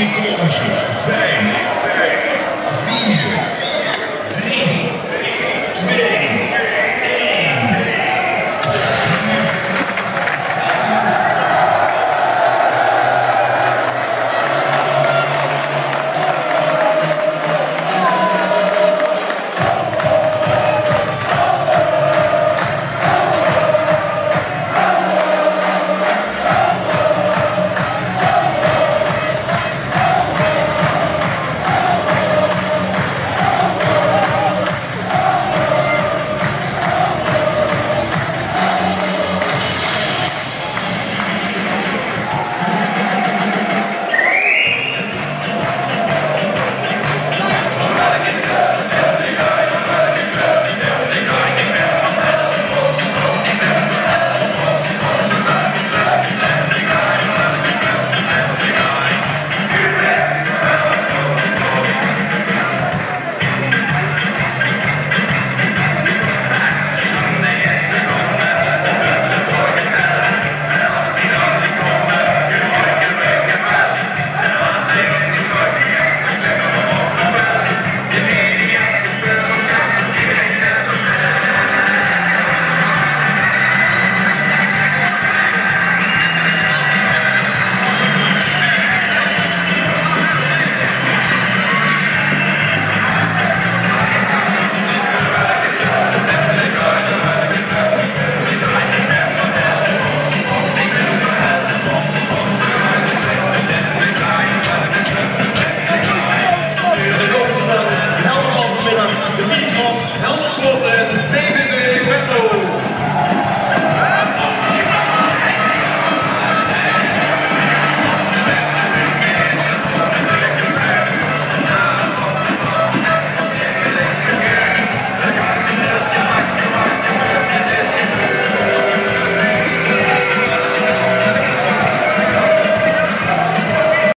Ecologia 10.